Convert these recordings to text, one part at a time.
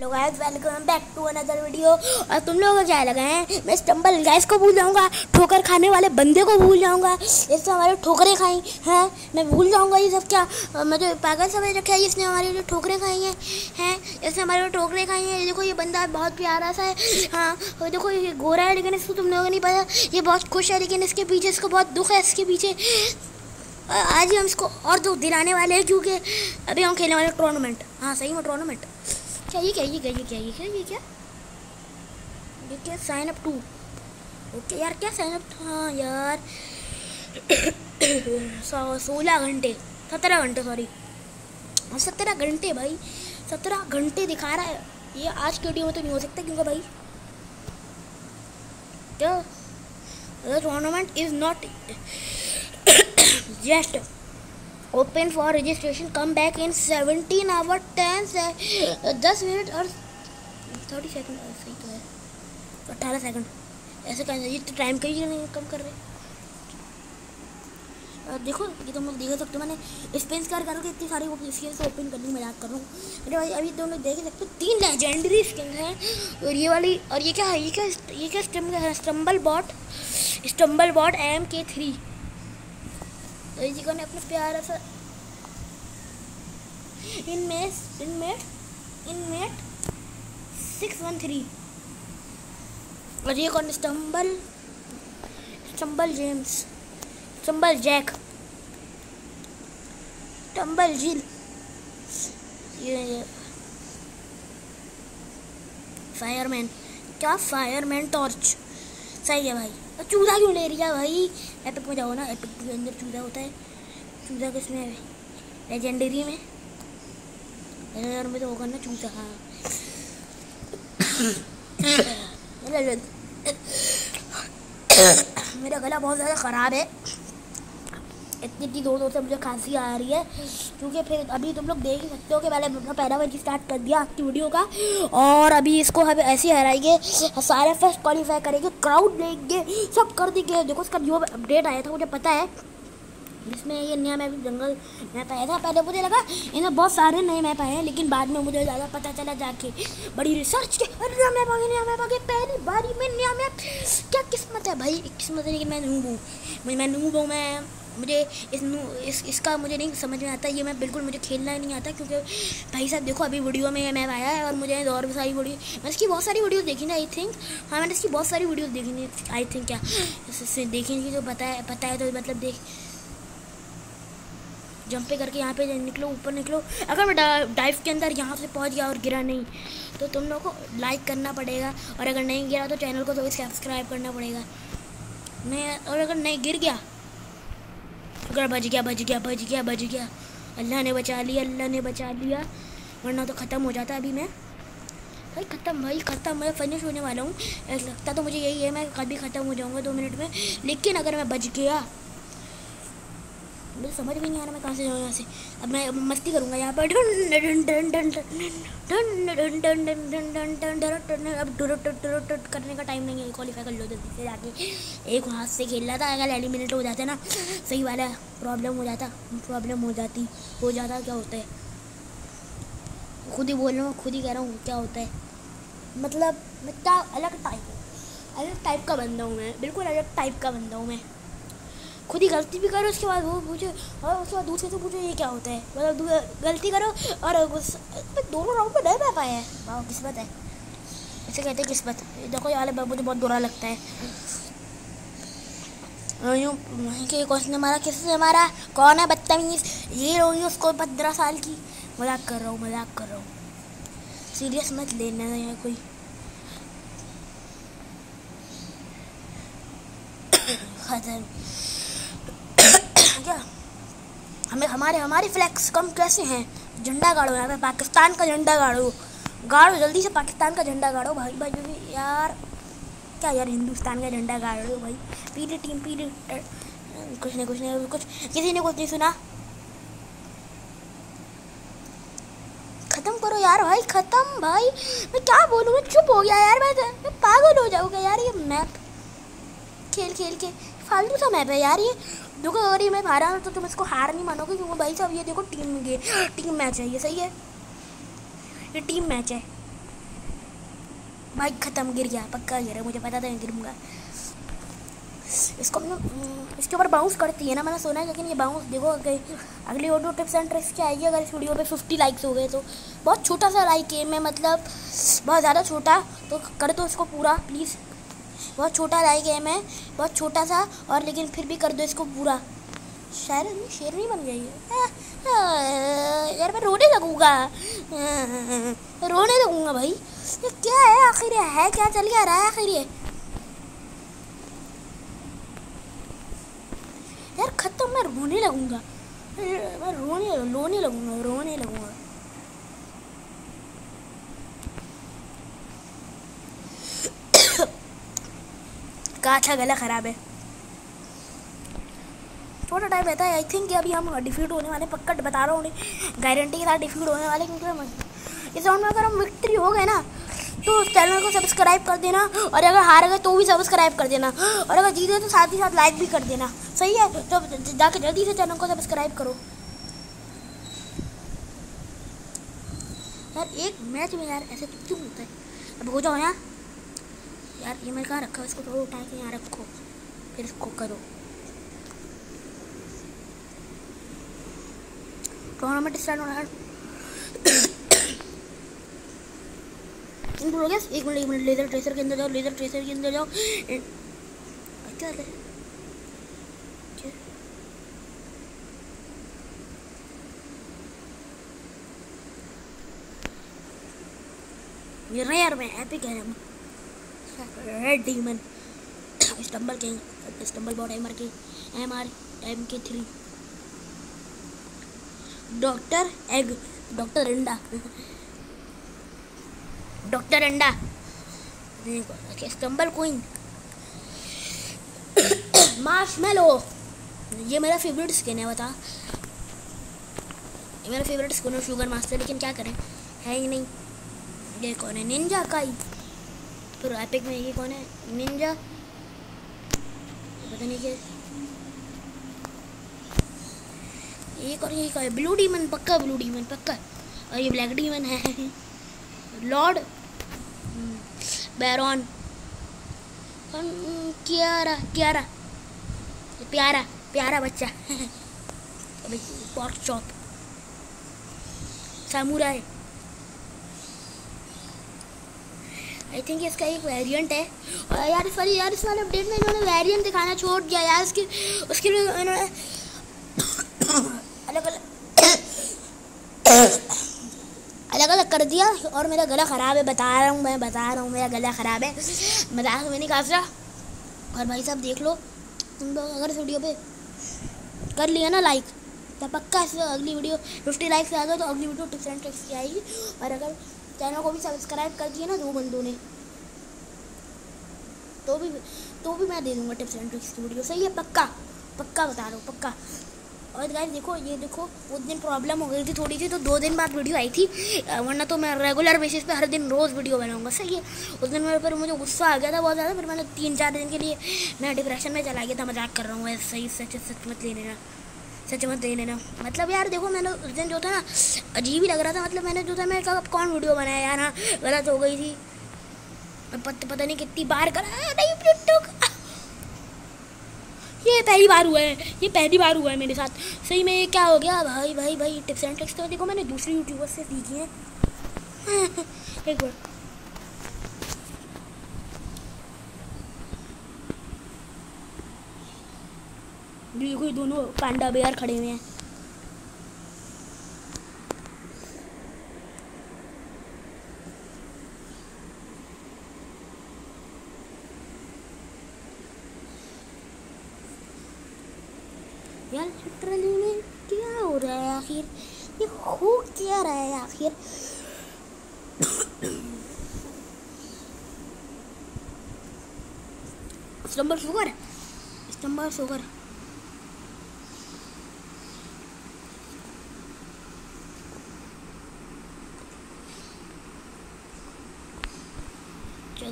Hello guys welcome back to another video और तुम लोगों क्या लगा है, मैं स्टम्बल गैस को भूल जाऊँगा, ठोकर खाने वाले बंदे को भूल जाऊँगा। इससे हमारे ठोकरें खाई हैं, मैं भूल जाऊँगा ये सब क्या। मैं मुझे पागल समझ रखा है, इसने हमारी जो ठोकरें खाई हैं हैं, इसने हमारे ठोकरें खाई हैं। ये देखो, ये बंदा बहुत प्यारा सा है हाँ देखो, ये गोरा है, लेकिन इसको तुम लोगों को नहीं पता, ये बहुत खुश है, लेकिन इसके पीछे, इसको बहुत दुख है, इसके पीछे। आज ही हम इसको और दुख दिलाने वाले हैं, क्योंकि अभी हम खेलने वाले टूर्नामेंट हाँ सही में टूर्नामेंट क्या, ये क्या ये क्या ये क्या ये क्या ये क्या? ये क्या साइन अप टू ओके यार क्या साइन अप हाँ यार। सोलह घंटे, सत्रह घंटे सॉरी सत्रह घंटे भाई, सत्रह घंटे दिखा रहा है। ये आज के वीडियो में तो नहीं हो सकता, क्योंकि भाई, क्या? Tournament is not just open for registration come back in seventeen hour ten से दस मिनट और थर्टी सेकंड सही तो है। अट्ठारह सेकेंड ऐसे कह ये तो टाइम कहीं नहीं कम कर रहे। देखो, ये तुम लोग देख सकते हो। मैंने स्पेस कर करो कि इतनी सारी वो स्किन से ओपन करने मज़ाक कर रहा हूँ। अरे भाई, अभी तुम लोग देख सकते हो, तीन लेजेंडरी स्किन हैं। और ये वाली, और ये क्या है? ये क्या ये क्या stumble bot stumble bot M K three G को ने अपना प्यारा सा inmate inmate inmate six one three और ये कौन stumble stumble James stumble Jack stumble Jill ये फायरमैन क्या फायरमैन टॉर्च सही है भाई। चूजा क्यों ले रही है भाई? एपिक में जाओ ना एपिक के अंदर चूजा होता है। चूजा किसमें है? लेजेंडरी में? लेजेंडर में तो होगा ना चूजा। हाँ। मेरा गला बहुत ज़्यादा ख़राब है। इतनी इतनी दूर दूर से मुझे खांसी आ रही है। क्योंकि फिर अभी तुम लोग देख ही सकते हो कि मैंने अपना पहला मैच स्टार्ट कर दिया आपकी वीडियो का। और अभी इसको हम ऐसे हराएँगे, सारे फ़र्स्ट क्वालिफाई करेंगे क्राउड लेंगे सब कर देंगे। देखो उसका जो अपडेट आया था, मुझे पता है। जिसमें ये नया मैप जंगल मैप आया था, पहले मुझे लगा इन्हें बहुत सारे नए मैप आए हैं, लेकिन बाद में मुझे ज़्यादा पता चला जाके। बड़ी रिसर्च के अरे नया मैप आ गया, नया मैप आ गया, पहली बारी में नया मैप क्या किस्मत है भाई किस्मत है लेकिन मैं नूब हूँ मैं नूब हूँ मैं मुझे इस इस, इसका मुझे नहीं समझ में आता, ये मैं बिल्कुल मुझे खेलना ही नहीं आता, क्योंकि भाई साहब देखो अभी वीडियो में मैं आया है और मुझे और भी सारी वीडियो मैंने इसकी बहुत सारी वीडियो देखी ना आई थिंक हाँ मैंने इसकी बहुत सारी वीडियो देखी नहीं आई थिंक क्या इससे देखने की जो पता है तो मतलब देख जंपे करके यहाँ पे निकलो, ऊपर निकलो, अगर मैं डाइव के अंदर यहाँ से पहुँच गया और गिरा नहीं तो तुम लोग को लाइक करना पड़ेगा, और अगर नहीं गिरा तो चैनल को तो सब्सक्राइब करना पड़ेगा, मैं, और अगर नहीं गिर गया अगर बच गया बच गया बच गया बच गया। अल्लाह ने बचा लिया, अल्लाह ने बचा लिया। वरना तो ख़त्म हो जाता अभी मैं। भाई ख़त्म भाई ख़त्म, मैं फिनिश होने वाला हूँ। लगता तो मुझे यही है, मैं कभी ख़त्म हो जाऊँगा दो मिनट में। लेकिन अगर मैं बच गया मुझे समझ भी नहीं आ रहा मैं कहाँ से जाऊँ यहाँ से अब मैं मस्ती करूँगा यहाँ पर अब करने का टाइम नहीं है क्वालिफाई कर लो जल्दी से जाके एक हाथ से खेल रहा था अगर एलिमिनेट हो जाता ना सही वाला प्रॉब्लम हो जाता प्रॉब्लम हो जाती हो जाता क्या होता है खुद ही बोल रहा हूँ खुद ही कह रहा हूँ क्या होता है मतलब मैं क्या अलग टाइप अलग टाइप का बंदा हूँ मैं बिल्कुल अलग टाइप का बंदा हूँ मैं खुद ही गलती भी करो, उसके बाद वो पूछे और उसके बाद दूसरे से पूछो, ये क्या होता है? मतलब गलती करो और दोनों राउंड में नहीं रह पाए हैं। वाह, किस्मत है। इसे कहते हैं किस्मत। देखो यार मुझे बहुत बुरा लगता है। यूँ कि क्वेश्चन मारा किसने मारा कौन है बदतमीज? ये रही उसको पंद्रह साल की। मज़ाक कर रहा हूँ, मज़ाक कर रहा हूँ। सीरियस मत लेना है कोई। क्या हमें हमारे हमारे फ्लैक्स कम कैसे हैं? झंडा गाड़ो यहाँ पे पाकिस्तान का झंडा गाड़ो। गाड़ो जल्दी से पाकिस्तान का झंडा गाड़ो भाई भाई भाई यार। क्या यार हिंदुस्तान का झंडा गाड़ो भाई? पीली टीम पीली कुछ नहीं कुछ नहीं कुछ किसी ने कुछ नहीं सुना। खत्म करो यार भाई खत्म भाई। मैं क्या बोलूँ मैं चुप हो गया यार मैं, मैं पागल हो जाऊँगा यार ये मैप खेल खेल के फालतू सा मैप है यार ये। देखो अगर ये मैं हारा तो तुम इसको हार नहीं मानोगे, क्योंकि भाई साहब, ये देखो टीम गे टीम मैच है, ये सही है। ये टीम मैच है। भाई, ख़त्म, गिर गया, पक्का गिरा मुझे पता था गिरूँगा। इसको इसके ऊपर बाउंस करती है ना, मैंने सुना है, लेकिन ये बाउंस देखो अगली ऑडियो टिप्स एंड ट्रिक्स क्या आएगी, अगर इस वीडियो पे 50 लाइक्स हो गए तो बहुत छोटा सा लाइक है, मैं मतलब बहुत ज़्यादा छोटा तो कर दो तो इसको पूरा प्लीज़ बहुत छोटा लाइक है मैं, बहुत छोटा सा और लेकिन फिर भी कर दो इसको पूरा। शायर शेर नहीं बन गई है। यार मैं रोने लगूँगा। रोने लगूँगा भाई। ये क्या है आखिर ये? है क्या? चल गया रहा है आखिर ये? यार खत्म, मैं रोने लगूँगा। मैं रोने रोने लगूँगा रोने लगूँगा। का अच्छा गला ख़राब है। थोड़ा टाइम रहता है आई थिंक अभी हम डिफीट होने वाले पक्का बता रहा हूँ गारंटी के साथ डिफीट होने वाले क्योंकि इस राउंड में अगर हम विक्ट्री हो गए ना तो चैनल को सब्सक्राइब कर देना, और अगर हार गए तो भी सब्सक्राइब कर देना, और अगर जीते तो साथ ही साथ लाइक भी कर देना। सही है? तो जाकर जल्दी से चैनल को सब्सक्राइब करो। यार, एक मैच में यार ऐसे क्यों होता है? अब हो जाओ यहाँ यार, ये मैं कहाँ रखा इसको थोड़ा उठा के यहाँ रखो। फिर इसको करो। टूर्नामेंट स्टार्ट हो। गया एक मिनट एक मिनट लेज़र ट्रेसर के अंदर जाओ लेज़र ट्रेसर के अंदर जाओ। क्या है? ये यार, मैं एपिक है। Red demon stumble king stumble bot M K M R M K three doctor egg doctor अंडा. डॉक्टर अंडा. स्टंबल क्वीन मार्शमेलो ये मेरा फेवरेट स्किन है, बता. ये मेरा फेवरेट स्किन है शुगर मास्टर लेकिन क्या करें? है ही नहीं. ये कौन है? निंजा काई फिर एपिक में ये कौन है? निंजा पता नहीं क्या। ये कौन ये कौन है? ब्लू डीमन पक्का ब्लू डीमन पक्का। और ये ब्लैक डीमन है। लॉर्ड बैरॉन क्यारा क्यारा प्यारा प्यारा बच्चा। Pork chop samurai. I think इसका एक वेरिएंट है। और यार वाली यार, इस वाले अपडेट में इन्होंने वेरिएंट दिखाना छोड़ दिया यार उसकी उसके लिए इन्होंने अलग अलग अलग अलग कर दिया, और मेरा गला ख़राब है, बता रहा हूँ मैं, बता रहा हूँ, मेरा गला ख़राब है। मज़ाक में नहीं काट रहा और भाई साहब, देख लो, तुम लोग अगर इस वीडियो पे कर लिया ना लाइक तो पक्का अगली वीडियो फिफ्टी लाइक से आ गए तो अगली वीडियो टिप्स एंड ट्रिक्स की आएगी। और अगर चैनल को भी सब्सक्राइब कर दिए ना दो बंदों ने। तो भी तो भी मैं दे दूँगा टिप्स एंड ट्रिक्स की वीडियो। सही है, पक्का पक्का बता रहा हूँ, पक्का। और गाइस देखो, ये देखो उस दिन प्रॉब्लम हो गई थी, थोड़ी सी तो दो दिन बाद वीडियो आई थी। वरना तो मैं रेगुलर बेसिस पे हर दिन रोज़ वीडियो बनाऊँगा, सही है। उस दिन मेरे पर मुझे गुस्सा आ गया था बहुत ज़्यादा, फिर मैंने तीन चार दिन के लिए, मैं डिप्रेशन में चला गया था, मज़ाक कर रहा हूँ सही सच सच मत ले लेना सच मत ले लेना मतलब यार देखो, मैंने उस दिन जो था ना, अजीब ही लग रहा था। मतलब मैंने जो था, मैं कहा कौन वीडियो बनाया यार हाँ गलत हो गई थी। पता पता नहीं कितनी बार करा नहीं ये पहली बार हुआ है, ये पहली बार हुआ है मेरे साथ। सही में ये क्या हो गया? भाई भाई भाई टिप्स एंड ट्रिक्स तो देखो, मैंने दूसरी यूट्यूबर से सीखी है। एक बार। देखो दोनों पांडा बेयर खड़े हुए हैं। यार में क्या हो रहा है आखिर? ये हो क्या रहा है आखिर? Stumble sugar stumble sugar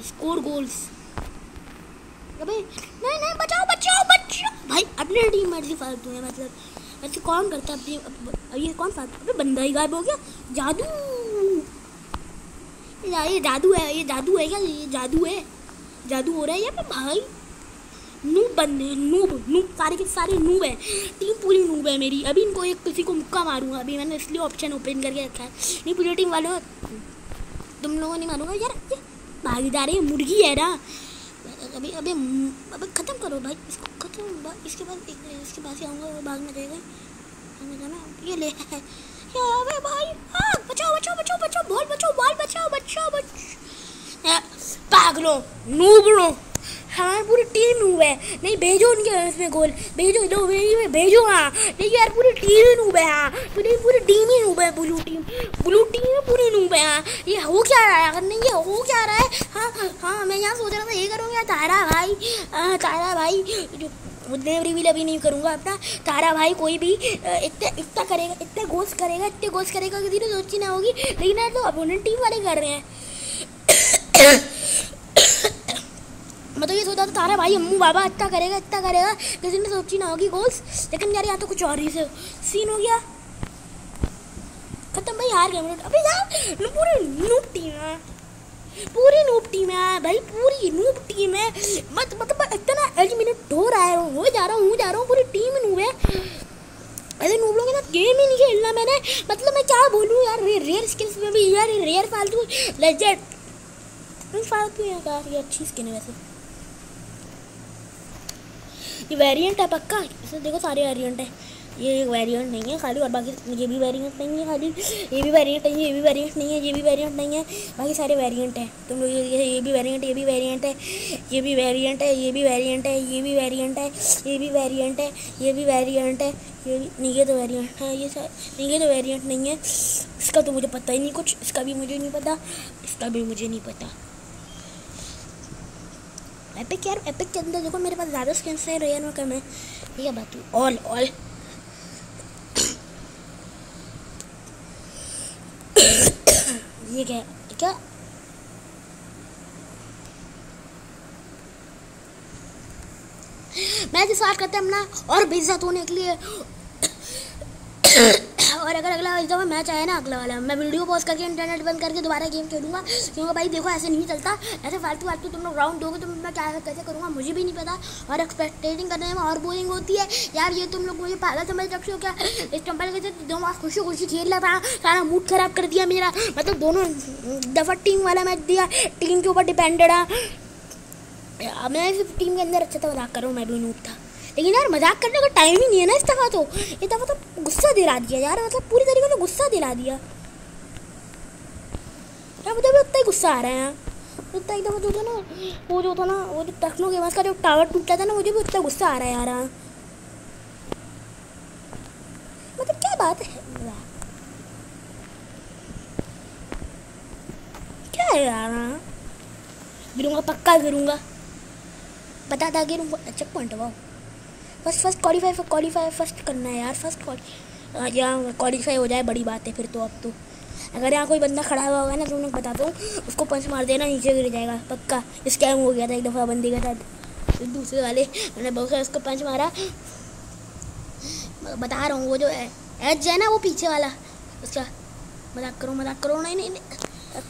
score goals अबे, नहीं नहीं, बचाओ बचाओ बचाओ। भाई, अपने टीम मर्ज़ी फालतू है मतलब। ऐसे कौन करता है? अब ये कौन फालतू? अबे, बंदा ही गायब हो गया। जादू। ये जादू है, ये जादू है क्या? ये जादू है। जादू हो रहा है यहाँ पे, भाई। नूब बनने नूब नूब। सारे के सारे नूब है। टीम पूरी नूब है मेरी। अभी इनको एक, किसी को मुक्का मारूँगा अभी मैंने इसलिए ऑप्शन ओपन करके रखा है। नहीं, पूरी टीम वालों तुम लोगों नहीं मारूँगा यार। ये भागी जा रही है, मुर्गी है ना। अभी अभी अभी ख़त्म करो भाई, इसको ख़त्म इसके बाद एक इसके पास ही आऊँगा भागना जाएगा। भागना जाना ये ले। भाई आग बचाओ बचाओ बचाओ बचाओ, बॉल बचाओ बॉल, बचाओ बचाओ पागलों, नूबड़ो। हमारी पूरी टीम नूब है। नहीं, भेजो उनके इसमें गोल भेजो, दो भेजो हाँ। नहीं यार, पूरी टीम ही नूब है हाँ। पूरी पूरी टीम ही नूब है ब्लू टीम ब्लू टीम में पूरी नूब है हाँ। ये हो क्या रहा है? अगर नहीं, ये हो क्या रहा है? हाँ हाँ मैं यहाँ सोच रहा था, ये करूँगा तारा भाई? तारा भाई, जो मुद्दे रिवील अभी नहीं करूँगा अपना। तारा भाई कोई भी इतने, इतना करेगा, इतने गोश्त करेगा, इतने गोश्त करेगा किसी ने सोची ना होगी। लेकिन यार तो अपोनेंट टीम वाले कर रहे हैं। मतलब ये सोचा था तारा भाई अम्मू बाबा इतना करेगा इतना करेगा। किसी ने सोची ना होगी गोल्स लेकिन यार यहाँ तो कुछ और ही से सीन हो गया। खत्म भाई हार गए अभी यार पूरी नूट टीम है। पूरी नूब टीम है भाई पूरी नूब टीम है। मत मतलब इतना एलिमिनेट हो रहा है। हो जा रहा हूँ जा रहा हूँ पूरी टीम नूब है। ऐसे नूब लोगों के गेम ही नहीं खेलना मैंने। मतलब मैं क्या बोलूँ यार रे, रेयर स्किल्स में भी यार रेयर फालतू। लेजेंड फालतू यार ये अच्छी स्किन है वैसे। ये वेरिएंट है पक्का इसे देखो सारे वेरिएंट है ये एक वेरिएंट नहीं है खाली और बाकी ये भी वेरिएंट नहीं है खाली ये भी वेरिएंट नहीं है ये भी वेरिएंट नहीं है ये भी वेरिएंट नहीं है बाकी सारे वेरिएंट हैं तुम लोग ये ये भी वेरिएंट ये भी वेरिएंट है ये भी वेरिएंट है ये भी वेरिएंट है ये भी वेरिएंट है ये भी वेरिएंट है ये भी वेरिएंट है ये नहीं ये तो वेरिएंट है ये नहीं ये तो वेरिएंट नहीं है इसका तो मुझे पता ही नहीं कुछ इसका भी मुझे नहीं पता इसका भी मुझे नहीं पता एपिक यार एपिक के अंदर देखो, मेरे पास ज़्यादा स्किन्स है रेयर में कम है। ये बात ऑल ऑल ये क्या क्या? मैं स्टार्ट करते हैं, अपना और बेइज्जत होने के लिए अगर अगला दफ़ा मैच आया ना, अगला वाला, मैं वीडियो पॉज करके इंटरनेट बंद करके दोबारा गेम खेलूँगा। क्योंकि भाई, देखो ऐसे नहीं चलता। ऐसे फालतू फालतू तुम लोग राउंड दोगे तो मैं क्या कैसे करूँगा, मुझे भी नहीं पता। और एक्सपेक्टेटिंग करने में और बोरिंग होती है। यार, ये तुम लोग मुझे पागल समझ रखते हो क्या? इस टम्पल के दो मास खुशी खुशी खेल रहा था। सारा मूड ख़राब कर दिया मेरा। मतलब दोनों, दफ़ा टीम वाला मैच दिया। टीम के ऊपर डिपेंडेड है मैं टीम के अंदर अच्छा था मज़ाक कर, मैं भी नूट था। लेकिन यार मज़ाक करने का टाइम ही नहीं है ना इस दफ़ा तो। ये दफ़ा तो गुस्सा दिला दिया यार मतलब पूरी तरीके से गुस्सा दिला दिया। यार भी उतना ही गुस्सा आ रहा है उतना ही दफ़ा जो था ना, वो जो था ना, वो जो टखनों के पास का जो टावर टूटा था ना, मुझे भी उतना गुस्सा आ रहा है यार। मतलब क्या बात है? क्या है यार? गिरूँगा, पक्का गिरूँगा। बता था गिरूँगा अच्छा point wow first first qualify qualify first करना है यार फ़र्स्ट क्वाली यहाँ क्वालिफाई हो जाए बड़ी बात है फिर तो अब तो। अगर यहाँ कोई बंदा खड़ा हुआ होगा ना तो मैं बताता हूँ उसको पंच मार देना नीचे गिर जाएगा पक्का। स्कैम हो गया था एक दफ़ा बंदी के साथ। दूसरे वाले मैंने बहुत सारा उसको पंच मारा। बता रहा हूँ वो जो एज है ना वो पीछे वाला उसका। मज़ाक करो मज़ाक करो। नहीं, नहीं।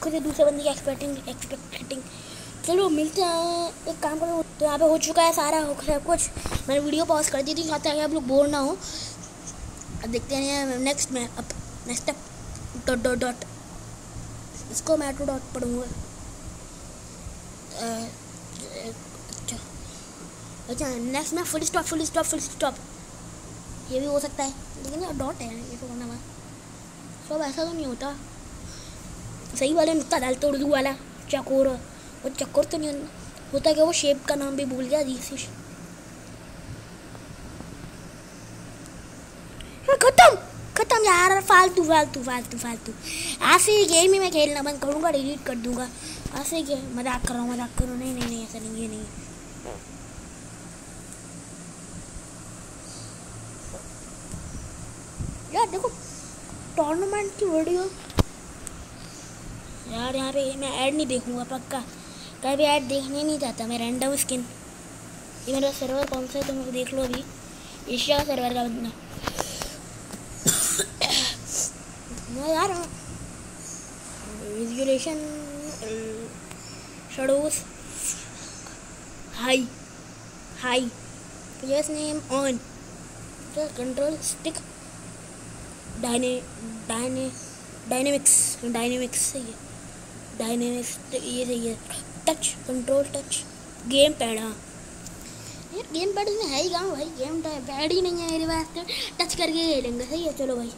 खुद दूसरे बंदी की एक्सपेक्टिंग एक्सपेक्टिंग चलो मिलते हैं। एक काम करो तो यहाँ पे हो चुका है सारा, हो सब कुछ। मैंने वीडियो पॉज कर दी थी चाहते हैं आप लोग बोर ना हो। अब देखते हैं नेक्स्ट में, अब नेक्स्ट डॉट डॉट डॉट इसको मैं टू डॉट पढ़ूँगा। अच्छा। अच्छा नेक्स्ट में full stop full stop full stop ये भी हो सकता है। लेकिन यार डॉट है, ये करना सब ऐसा तो नहीं होता। सही वाले नुकता डालते उर्दू वाला, चकोर। और चक्कर तो नहीं होता क्या वो शेप का नाम भी भूल गया हाँ, खत्म! खत्म यार फालतू फालतू फालतू फालतू। ऐसे गेम ही मैं खेलना बंद करूँगा डिलीट कर दूँगा। ऐसे ही मज़ाक कर रहा हूँ मज़ाक करो। नहीं नहीं नहीं ऐसा नहीं ये नहीं। यार देखो टूर्नामेंट की वीडियो यार यहाँ पे मैं ऐड नहीं देखूँगा पक्का। कभी ऐड देखने नहीं चाहता मैं रैंडम स्किन ये मेरा सर्वर कौन सा है, तुम लोग देख लो अभी। एशिया सर्वर का बंदा। Resolution high high player's name on the control stick dyna dyna dynamics dynamics सही है। डायनेमिक्स ये सही है। Touch control touch game pad हाँ। यार गेम पैड में है ही कहाँ भाई गेम पैड ही नहीं है मेरे पास तो। टच करके खेलेंगे सही है? चलो भाई।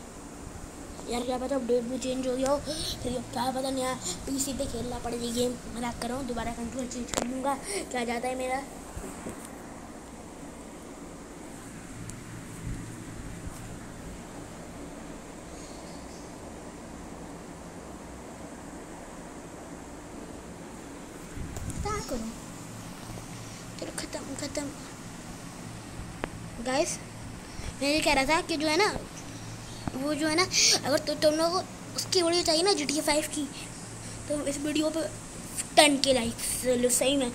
यार, क्या पता अपडेट भी चेंज हो गया हो। फिर क्या पता नया पीसी पे खेलना पड़ेगी गेम मना कर, दोबारा कंट्रोल चेंज कर लूँगा। क्या जाता है मेरा करो चलो ख़त्म ख़त्म गाइस मैं ये कह रहा था कि जो है ना, वो जो है ना, अगर तो तुम लोग उसकी वीडियो चाहिए ना जी टी फाइव की तो इस वीडियो पे टन के लाइक्स सही में।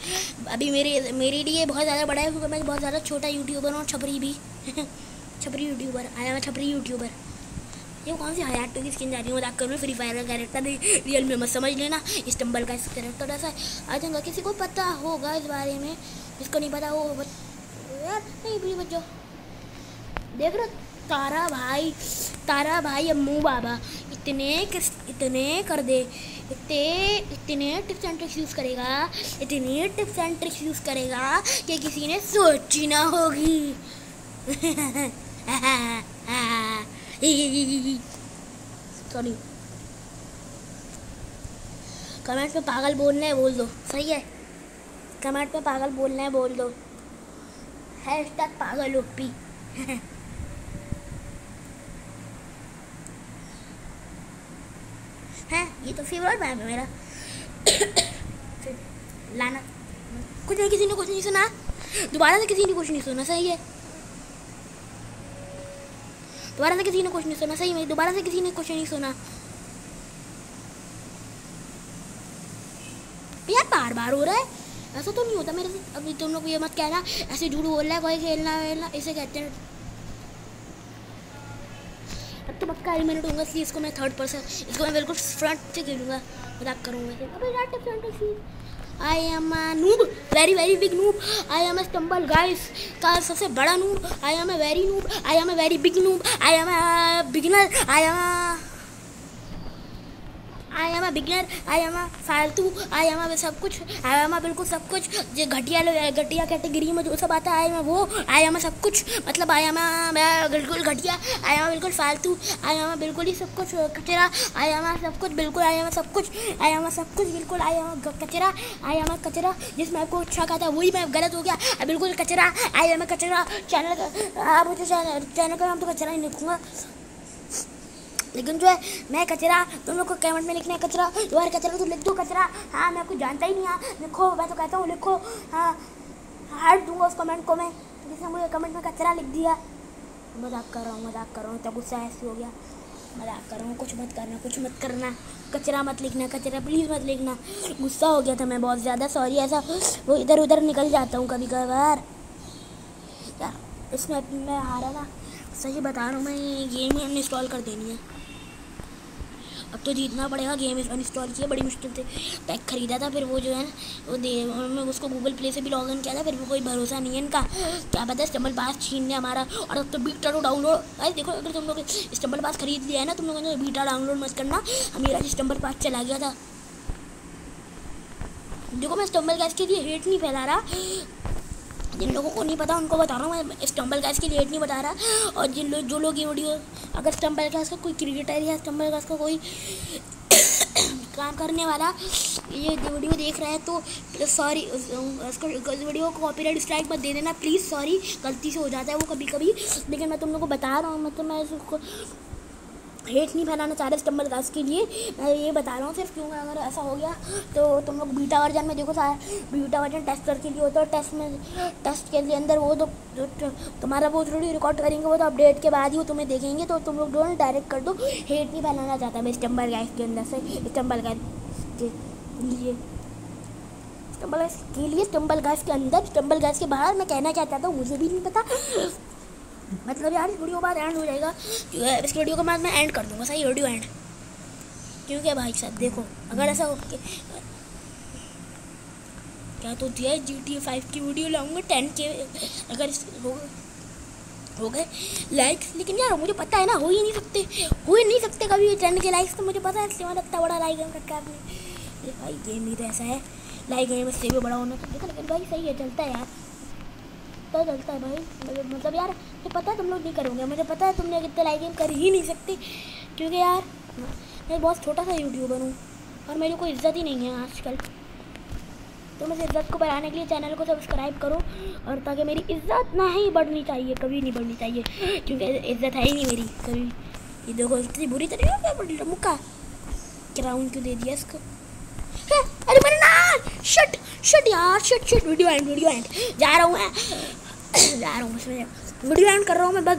अभी मेरे मेरे लिए बहुत ज़्यादा बड़ा है क्योंकि मैं बहुत ज़्यादा छोटा यूट्यूबर हूँ छपरी भी। छपरी यूट्यूबर आया मैं छपरी यूट्यूबर ये कौन सी हयात की स्किन जा रही है? मज़ाक करूँ फ्री फायर का कैरेक्टर नहीं रियल में मत समझ लेना। इस टम्बल का कैरेक्टर ऐसा आई थिंक किसी को पता होगा इस बारे में, जिसको नहीं पता वो यार, नहीं भी बच्चों। देख रहे तारा भाई तारा भाई, अम्मू बाबा, इतने इतने कर दे, इतने इतने टिप्स एंड ट्रिक्स यूज़ करेगा, इतने टिप्स एंड ट्रिक्स यूज़ करेगा कि किसी ने सोची ना होगी। सॉरी कमेंट में पागल बोलना है, बोल दो। सही है? कमेंट में पागल बोलना है, बोल दो। हैश टैग पागल ओपी है? ये तो फेवरेट मैम है मेरा। लाना। कुछ नहीं, किसी ने कुछ नहीं सुना। दोबारा से किसी ने कुछ नहीं सुना, सही है। दोबारा से किसी ने कुछ नहीं सुना, सही में दोबारा से किसी ने कुछ नहीं सुना। यार बार बार हो रहा है। ऐसा तो नहीं होता मेरे से। अभी तुम लोग ये मत कहना, ऐसे झूठ बोल रहा है कोई खेलना वेलना इसे कहते हैं। तो पक्का मिनट होगा इसलिए इसको मैं थर्ड पर्सन इसको मैं बिल्कुल फ्रंट से खेलूँगा मज़ाक करूँगा यार front I am a noob very very big noob I am a stumble guys का सबसे बड़ा noob I am a very noob I am a very big noob I am a beginner I am I am a beginner I am a फालतू I am अ सब कुछ आई am अ बिल्कुल सब कुछ जो घटिया घटिया कैटेगरी में जो सब आता है आई एम वो आई एम सब कुछ मतलब आई एम मैं बिल्कुल घटिया आई एम बिल्कुल फालतू आई एम बिल्कुल ही सब कुछ कचरा आई एम सब कुछ बिल्कुल आई एम सब कुछ आई एम सब कुछ बिल्कुल आई एम कचरा आई एम कचरा जिसमें आपको अच्छा कहा था वही मैं गलत हो गया बिल्कुल कचरा आई एम कचरा चैनल आप मुझे चैनल का नाम तो कचरा ही लिखूँगा लेकिन जो है, मैं कचरा, तुम लोग को कमेंट में लिखना है कचरा यार कचरा तो लिख दो कचरा। हाँ मैं कुछ जानता ही नहीं हाँ। लिखो, मैं तो कहता हूँ लिखो। हाँ हट दूँगा उस कमेंट को मैं। जिसने मुझे कमेंट में कचरा लिख दिया। मज़ाक कर रहा हूँ, मज़ाक कर रहा हूँ। तो गुस्सा ऐसे हो गया। मज़ाक कर रहा हूँ, कुछ मत करना, कुछ मत करना। कचरा मत लिखना, कचरा प्लीज़ मत लिखना। गुस्सा हो गया था मैं बहुत ज़्यादा सॉरी ऐसा। वो इधर उधर निकल जाता हूँ कभी कभार यार, इसमें मैं हारा ना सही बता रहा हूँ, मैं गेम इंस्टॉल कर देनी है। अब तो जीतना पड़ेगा गेम इंस्टॉल किया, बड़ी मुश्किल से। पैक खरीदा था, फिर वो जो है ना वो दे मैं उसको गूगल प्ले से भी लॉग इन किया था, फिर वो कोई भरोसा नहीं है इनका। क्या पता स्टम्बल पास छीन लिया हमारा, और अब तो बीटा तो डाउनलोड अरे देखो, अगर तुम लोग स्टम्बल पास खरीद लिया है ना, तुम लोगों ने बीटा डाउनलोड मत करना मेरा स्टम्बल पास चला गया था। देखो मैं स्टम्बल गैस के लिए हेट नहीं फैला रहा। जिन लोगों को नहीं पता, उनको बता रहा हूँ, मैं स्टम्बल गैस की रेट नहीं बता रहा। और जिन लोग जो लोग ये वीडियो अगर स्टम्बल गैस का कोई क्रिकेटर या स्टम्बल गैस का कोई काम करने वाला ये वीडियो देख रहा है तो सॉरी उसको वीडियो को कॉपीराइट स्ट्राइक मत दे देना प्लीज़ सॉरी गलती से हो जाता है वो कभी कभी लेकिन मैं तुम लोग को बता रहा हूँ मतलब मैं उसको हेट नहीं फैलाना चाह रहे स्टम्बल गास के लिए। मैं ये बता रहा हूँ सिर्फ़ क्योंकि अगर ऐसा हो गया तो तुम लोग बीटा वर्जन में देखो सारा। बीटा वर्जन टेस्ट के लिए होता है टेस्ट में टेस्ट के लिए अंदर वो तो, तुम्हारा वो थोड़ी रिकॉर्ड करेंगे वो तो अपडेट के बाद ही वो तुम्हें देखेंगे तो तुम लोग दोनों डायरेक्ट कर दो। हेट नहीं फैलाना चाहता मैं स्टम्बल गैस के अंदर से स्टम्बल गैस के लिए। स्टम्बल गैस के लिए स्टम्बल गैस के अंदर स्टम्बल गैस के बाहर मैं कहना क्या चाहता हूँ मुझे भी नहीं पता। मतलब यार इस वीडियो के बाद एंड हो जाएगा। इस वीडियो के बाद मैं एंड कर दूँगा, सही वीडियो एंड क्योंकि भाई साहब, देखो, अगर ऐसा हो क्या तो दिया जी टी फाइव की वीडियो लाऊँगा टेन के अगर हो हो गए लाइक्स लेकिन यार, मुझे पता है ना, हो ही नहीं सकते। हो ही नहीं सकते कभी टेन के लाइक्स तो मुझे पता है, इसलिए इतना बड़ा लाइक गेम रखा आपने भाई गेम ही तो ऐसा है। लाइक गेम इससे भी बड़ा होना चाहिए लेकिन भाई, सही है, चलता है यार। तो चलता है भाई। मतलब यार मुझे पता है तुम लोग नहीं करोगे। मुझे पता है तुमने कितने लाइक कर ही नहीं सकते। क्योंकि यार, मैं बहुत छोटा सा यूट्यूबर हूँ और मेरी कोई इज़्ज़त ही नहीं है आजकल। तो मुझे इज़्ज़त को बढ़ाने के लिए चैनल को सब्सक्राइब करो और ताकि मेरी इज़्ज़त ना ही बढ़नी चाहिए, कभी नहीं बढ़नी चाहिए। क्योंकि इज़्ज़त है ही नहीं मेरी, कभी। ये देखो, इतनी बुरी क्या बड़ी मुक्का? क्राउन क्यों दे दिया इसको? अरे मेरे ना शट शट यार shut shut video end video end जा रहा हूँ मैं। जा रहा हूँ वीडियो एंड कर रहा हूँ मैं बस